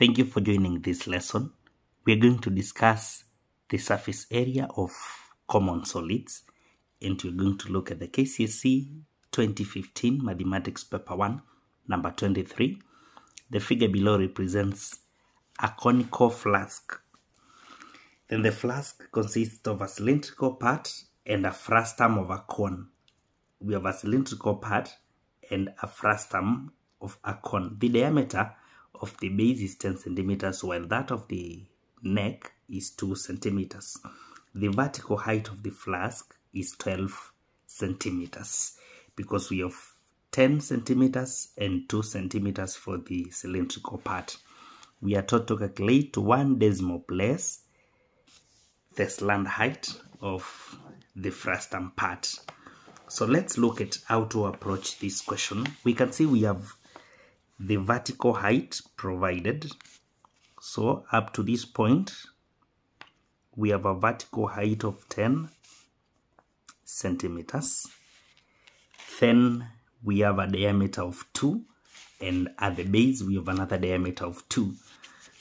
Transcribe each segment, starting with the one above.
Thank you for joining this lesson. We are going to discuss the surface area of common solids and we're going to look at the KCSE 2015 Mathematics Paper 1, number 23. The figure below represents a conical flask. Then the flask consists of a cylindrical part and a frustum of a cone. We have a cylindrical part and a frustum of a cone. The diameter of the base is 10 centimeters while that of the neck is 2 centimeters. The vertical height of the flask is 12 centimeters because we have 10 centimeters and 2 centimeters for the cylindrical part. We are taught to calculate one decimal place the slant height of the frustum part. So let's look at how to approach this question. We can see we have the vertical height provided. So up to this point, we have a vertical height of 10 centimeters. Then we have a diameter of 2 and at the base we have another diameter of 2.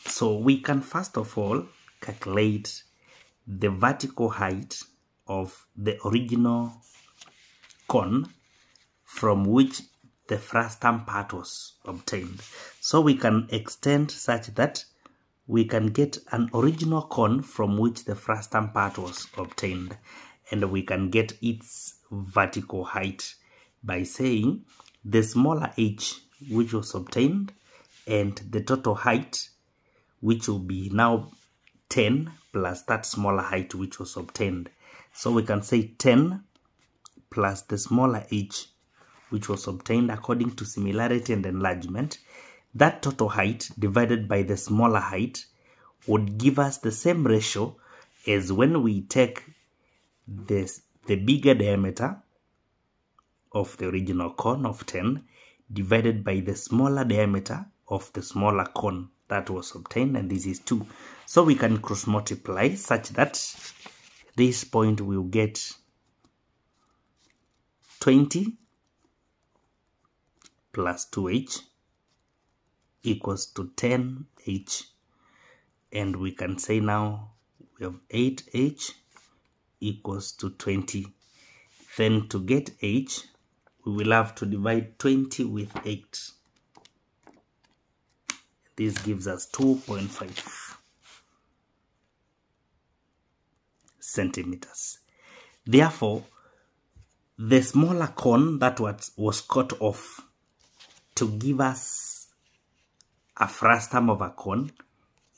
So we can first of all calculate the vertical height of the original cone from which the frustum part was obtained. So we can extend such that we can get an original cone from which the frustum part was obtained and we can get its vertical height by saying the smaller h which was obtained and the total height which will be now 10 plus that smaller height which was obtained. So we can say 10 plus the smaller h which was obtained according to similarity and enlargement, that total height divided by the smaller height would give us the same ratio as when we take this, the bigger diameter of the original cone of 10 divided by the smaller diameter of the smaller cone that was obtained and this is 2. So we can cross multiply such that this point will get 20 plus 2h equals to 10h and we can say now we have 8h equals to 20 then to get h we will have to divide 20 with 8 this gives us 2.5 centimeters. Therefore the smaller cone that was, was cut off to give us a frustum of a cone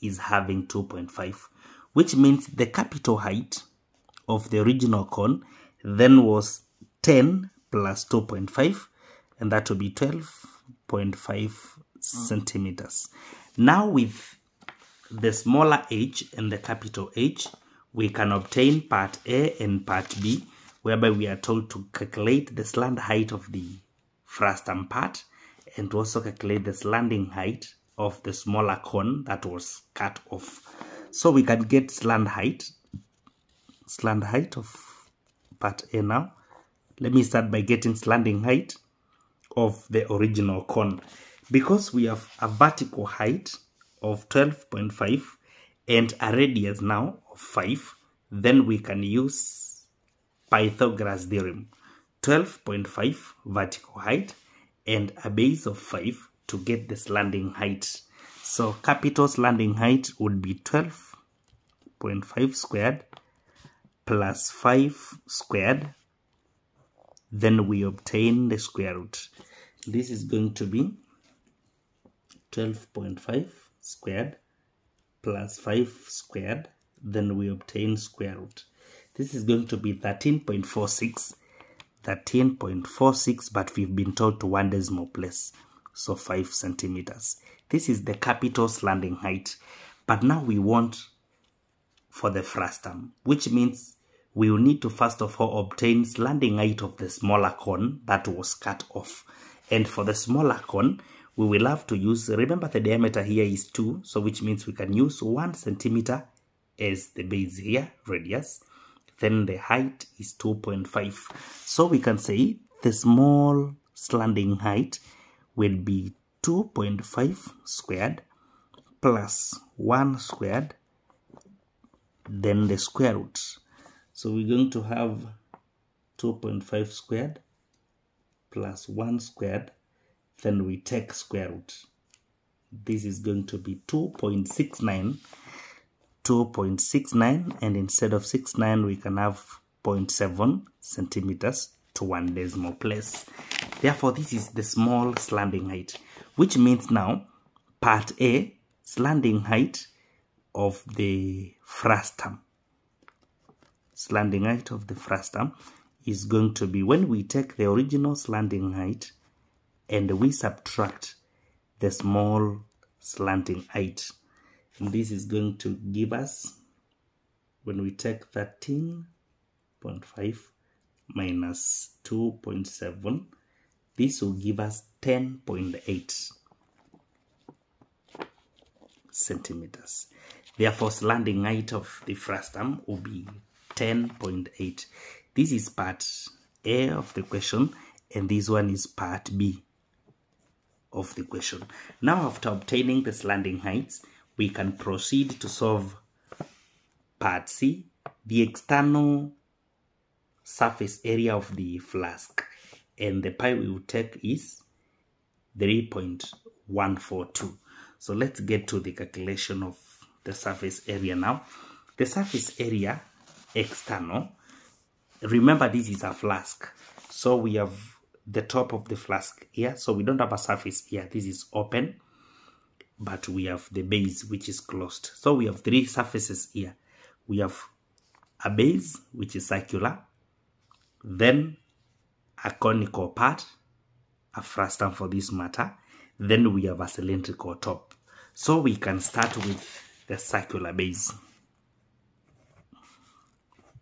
is having 2.5 which means the capital height of the original cone then was 10 plus 2.5 and that will be 12.5 mm. centimeters now with the smaller h and the capital H we can obtain part A and part B whereby we are told to calculate the slant height of the frustum part and also calculate the slanting height of the smaller cone that was cut off. So we can get slant height, slant height of part A now. Let me start by getting slanting height of the original cone. Because we have a vertical height of 12.5 and a radius now of 5, then we can use Pythagoras theorem. 12.5 vertical height and a base of 5 to get this slanting height. So capital slanting height would be 12.5 squared plus 5 squared. Then we obtain the square root. This is going to be 12.5 squared plus 5 squared. Then we obtain square root. This is going to be 13.46 13.46 but we've been told to one decimal place so 5 centimeters. This is the capital slanting height but now we want for the frustum which means we will need to first of all obtain landing height of the smaller cone that was cut off. And for the smaller cone we will have to use remember the diameter here is 2 so which means we can use 1 centimeter as the base here radius then the height is 2.5 so we can say the small slanting height will be 2.5 squared plus 1 squared, then the square root. So we're going to have 2.5 squared plus 1 squared, then we take square root. This is going to be 2.69, 2.69, and instead of 69, we can have 0.7 centimeters to one decimal place. Therefore, this is the small slanting height, which means now part A, slanting height of the frustum. Slanting height of the frustum is going to be when we take the original slanting height and we subtract the small slanting height. This is going to give us, when we take 13.5 minus 2.7, this will give us 10.8 centimeters. Therefore, slanting height of the frustum will be 10.8. This is part A of the question and this one is part B of the question. Now after obtaining the slanting heights, we can proceed to solve part C, the external surface area of the flask. And the pi we will take is 3.142. So let's get to the calculation of the surface area now. The surface area external remember this is a flask so we have the top of the flask here so we don't have a surface here this is open but we have the base which is closed. So we have three surfaces here. We have a base which is circular then a conical part a frustum for this matter then we have a cylindrical top. So we can start with the circular base.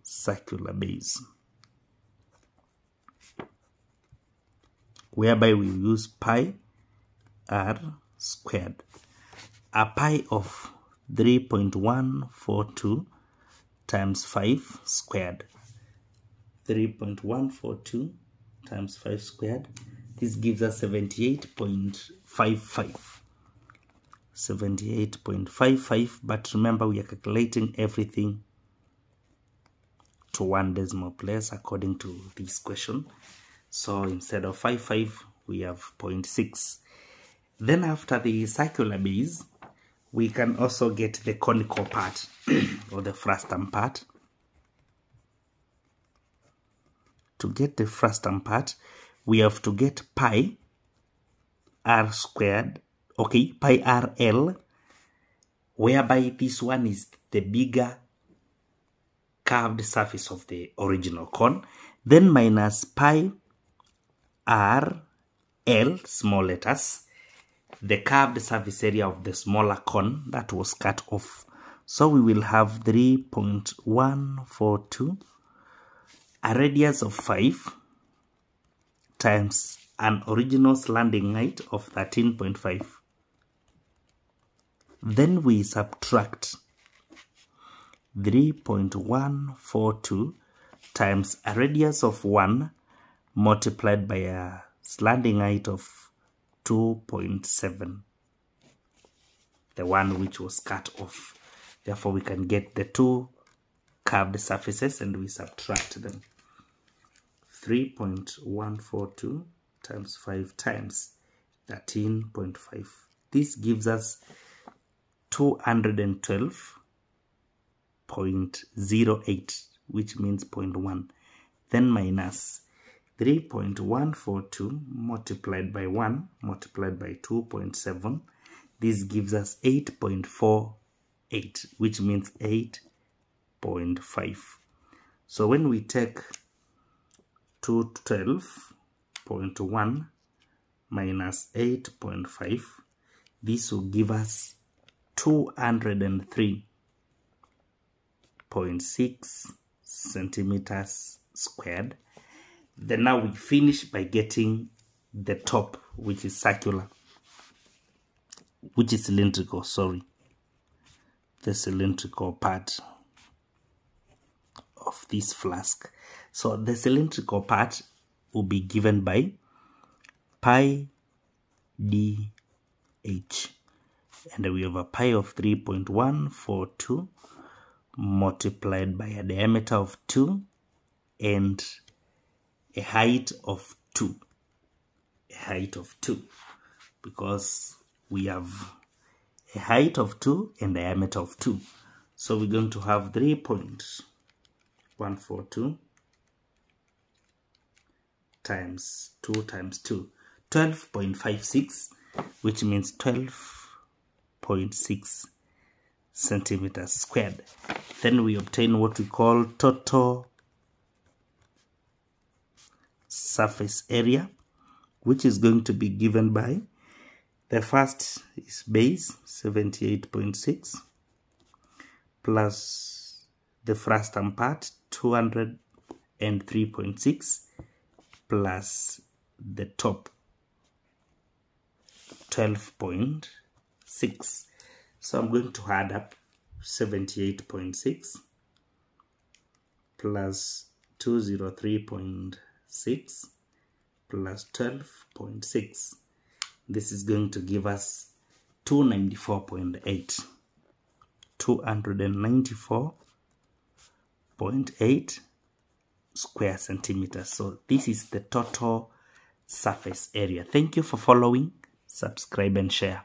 Circular base. Whereby we use pi r squared. A pi of 3.142 times 5 squared. 3.142 times 5 squared. This gives us 78.55 78.55 but remember we are calculating everything to one decimal place according to this question. So instead of 55 we have 0.6 then after the circular base we can also get the conical part or the frustum part. To get the frustum part we have to get pi r squared okay pi rl whereby this one is the bigger curved surface of the original cone. Then minus pi r l small letters the curved surface area of the smaller cone that was cut off. So we will have 3.142 a radius of 5 times an original slanting height of 13.5 then we subtract 3.142 times a radius of 1 multiplied by a slanting height of 2.7 the one which was cut off. Therefore we can get the two curved surfaces and we subtract them. 3.142 times 5 times 13.5 this gives us 212.08 which means 0.1 then minus 3.142 multiplied by 1 multiplied by 2.7 this gives us 8.48 which means 8.5 so when we take 212.1 minus 8.5 this will give us 203.6 centimeters squared then now we finish by getting the top which is circular which is cylindrical sorry. The cylindrical part of this flask. So the cylindrical part will be given by pi d h. And we have a pi of 3.142 multiplied by a diameter of 2 and a height of 2 a height of 2 because we have a height of 2 and diameter of 2 so we're going to have 3.142 times 2 times 2 12.56 which means 12.6 centimeters squared. Then we obtain what we call total surface area which is going to be given by the first is base 78.6 plus the frustum part 203.6 plus the top 12.6 so I'm going to add up 78.6 plus 203.6 plus 12.6 this is going to give us 294.8 294.8 square centimeters. So this is the total surface area. Thank you for following. Subscribe and share